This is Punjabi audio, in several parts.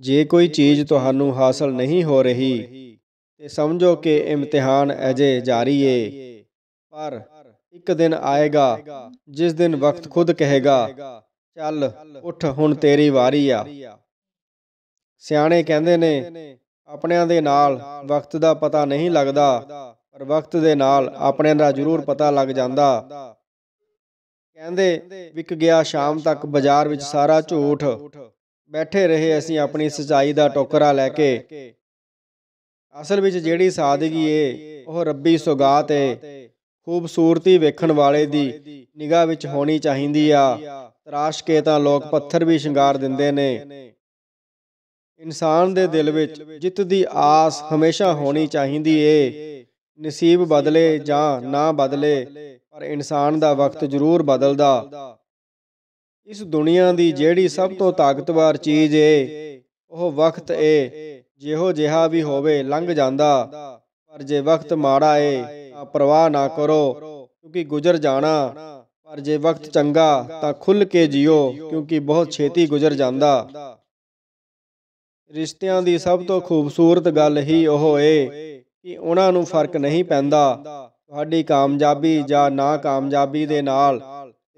ਜੇ ਕੋਈ ਚੀਜ਼ ਤੁਹਾਨੂੰ ਹਾਸਲ ਨਹੀਂ ਹੋ ਰਹੀ, ਤੇ ਸਮਝੋ ਕਿ ਇਮਤਿਹਾਨ ਅਜੇ ਜਾਰੀ ਏ। ਪਰ ਇੱਕ ਦਿਨ ਆਏਗਾ, ਜਿਸ ਦਿਨ ਵਕਤ ਖੁਦ ਕਹੇਗਾ, ਚੱਲ, ਉੱਠ, ਹੁਣ ਤੇਰੀ ਵਾਰੀ ਆ। ਸਿਆਣੇ ਕਹਿੰਦੇ ਨੇ, ਆਪਣਿਆਂ ਦੇ ਨਾਲ ਵਕਤ ਦਾ ਪਤਾ ਨਹੀਂ ਲੱਗਦਾ, ਪਰ ਵਕਤ ਦੇ ਨਾਲ ਆਪਣਿਆਂ ਦਾ ਜ਼ਰੂਰ ਪਤਾ ਲੱਗ ਜਾਂਦਾ। ਕਹਿੰਦੇ, ਵਿਕ ਗਿਆ ਸ਼ਾਮ ਤੱਕ ਬਾਜ਼ਾਰ ਵਿੱਚ ਸਾਰਾ ਝੂਠ। ਬੈਠੇ ਰਹੇ ਅਸੀਂ ਆਪਣੀ ਸਚਾਈ ਦਾ ਟੋਕਰਾ ਲੈ ਕੇ। ਅਸਲ ਵਿੱਚ ਜਿਹੜੀ ਸਾਦਗੀ ਏ, ਉਹ ਰੱਬੀ ਸੁਗਾਤ ਏ। ਖੂਬਸੂਰਤੀ ਵੇਖਣ ਵਾਲੇ ਦੀ ਨਿਗਾਹ ਵਿੱਚ ਹੋਣੀ ਚਾਹੀਦੀ ਆ। ਤਰਾਸ਼ ਕੇ ਤਾਂ ਲੋਕ ਪੱਥਰ ਵੀ ਸ਼ਿੰਗਾਰ ਦਿੰਦੇ ਨੇ। ਇਨਸਾਨ ਦੇ ਦਿਲ ਵਿੱਚ ਜਿੱਤ ਦੀ ਆਸ ਹਮੇਸ਼ਾ ਹੋਣੀ ਚਾਹੀਦੀ ਏ। ਨਸੀਬ ਬਦਲੇ ਜਾਂ ਨਾ ਬਦਲੇ, ਪਰ ਇਨਸਾਨ ਦਾ ਵਕਤ ਜ਼ਰੂਰ ਬਦਲਦਾ। ਇਸ ਦੁਨੀਆ ਦੀ ਜਿਹੜੀ ਸਭ ਤੋਂ ਤਾਕਤਵਰ ਚੀਜ਼ ਏ, ਉਹ ਵਕਤ ਏ। ਜਿਹੋ ਜਿਹਾ ਵੀ ਹੋਵੇ ਲੰਘ ਜਾਂਦਾ, ਪਰ ਜੇ ਵਕਤ ਮਾੜਾ ਏ, ਤਾਂ ਪਰਵਾਹ ਨਾ ਕਰੋ, ਕਿਉਂਕਿ ਗੁਜ਼ਰ ਜਾਣਾ। ਪਰ ਜੇ ਵਕਤ ਚੰਗਾ, ਤਾਂ ਖੁੱਲ ਕੇ ਜਿਓ, ਕਿਉਂਕਿ ਬਹੁਤ ਛੇਤੀ ਗੁਜ਼ਰ ਜਾਂਦਾ। ਰਿਸ਼ਤਿਆਂ ਦੀ ਸਭ ਤੋਂ ਖੂਬਸੂਰਤ ਗੱਲ ਹੀ ਉਹ ਏ, ਕਿ ਉਹਨਾਂ ਨੂੰ ਫ਼ਰਕ ਨਹੀਂ ਪੈਂਦਾ। ਤੁਹਾਡੀ ਕਾਮਯਾਬੀ ਜਾਂ ਨਾ ਕਾਮਯਾਬੀ ਦੇ ਨਾਲ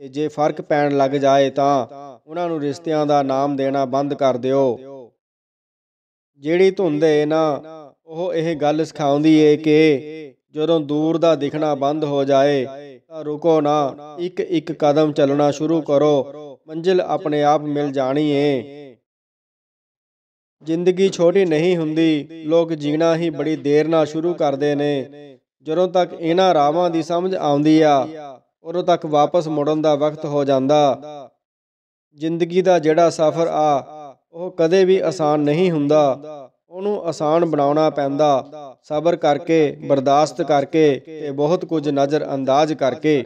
ਤੇ ਜੇ ਫ਼ਰਕ ਪੈਣ ਲੱਗ ਜਾਏ ਤਾਂ ਉਹਨਾਂ ਨੂੰ ਰਿਸ਼ਤਿਆਂ ਦਾ ਨਾਮ ਦੇਣਾ ਬੰਦ ਕਰ ਦਿਓ। ਜਿਹੜੀ ਧੁੰਦ ਏ ਨਾ, ਉਹ ਇਹ ਗੱਲ ਸਿਖਾਉਂਦੀ ਏ ਕਿ ਜਦੋਂ ਦੂਰ ਦਾ ਦਿਖਣਾ ਬੰਦ ਹੋ ਜਾਏ ਤਾਂ ਰੁਕੋ ਨਾ ਇੱਕ ਇੱਕ ਕਦਮ ਚੱਲਣਾ ਸ਼ੁਰੂ ਕਰੋ, ਮੰਜ਼ਿਲ ਆਪਣੇ ਆਪ ਮਿਲ ਜਾਣੀ ਏ। ਜ਼ਿੰਦਗੀ ਛੋਟੀ ਨਹੀਂ ਹੁੰਦੀ, ਲੋਕ ਜੀਣਾ ਹੀ ਬੜੀ ਦੇਰ ਨਾਲ ਸ਼ੁਰੂ ਕਰਦੇ ਨੇ। ਜਦੋਂ ਤੱਕ ਇਹਨਾਂ ਰਾਵਾਂ ਦੀ ਸਮਝ ਆਉਂਦੀ ਆ ਉਦੋਂ ਤੱਕ ਵਾਪਸ ਮੁੜਨ ਦਾ ਵਕਤ ਹੋ ਜਾਂਦਾ। ਜ਼ਿੰਦਗੀ ਦਾ ਜਿਹੜਾ ਸਫ਼ਰ ਆ, ਉਹ ਕਦੇ ਵੀ ਆਸਾਨ ਨਹੀਂ ਹੁੰਦਾ। ਉਹਨੂੰ ਆਸਾਨ ਬਣਾਉਣਾ ਪੈਂਦਾ। ਸਬਰ ਕਰਕੇ, ਬਰਦਾਸ਼ਤ ਕਰਕੇ ਤੇ ਬਹੁਤ ਕੁਝ ਨਜ਼ਰ ਅੰਦਾਜ਼ ਕਰਕੇ।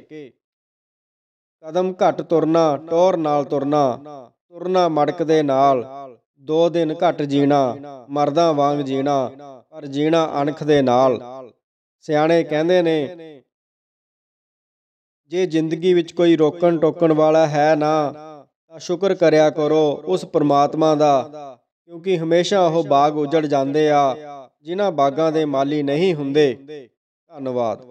ਕਦਮ ਘੱਟ ਤੁਰਨਾ ਟੋਰ ਨਾਲ ਤੁਰਨਾ ਤੁਰਨਾ ਮੜਕ ਦੇ ਨਾਲ। ਦੋ ਦਿਨ ਘੱਟ ਜੀਣਾ, ਮਰਦਾਂ ਵਾਂਗ ਜੀਣਾ, ਪਰ ਜੀਣਾ ਅਣਖ ਦੇ ਨਾਲ। ਸਿਆਣੇ ਕਹਿੰਦੇ ਨੇ ਜੇ ਜ਼ਿੰਦਗੀ ਵਿੱਚ ਕੋਈ ਰੋਕਣ ਟੋਕਣ ਵਾਲਾ ਹੈ ਨਾ, ਤਾਂ ਸ਼ੁਕਰ ਕਰਿਆ ਕਰੋ ਉਸ ਪ੍ਰਮਾਤਮਾ ਦਾ, ਕਿਉਂਕਿ ਹਮੇਸ਼ਾ ਉਹ ਬਾਗ ਉਜੜ ਜਾਂਦੇ ਆ, ਜਿਨ੍ਹਾਂ ਬਾਗਾਂ ਦੇ ਮਾਲੀ ਨਹੀਂ ਹੁੰਦੇ। ਧੰਨਵਾਦ।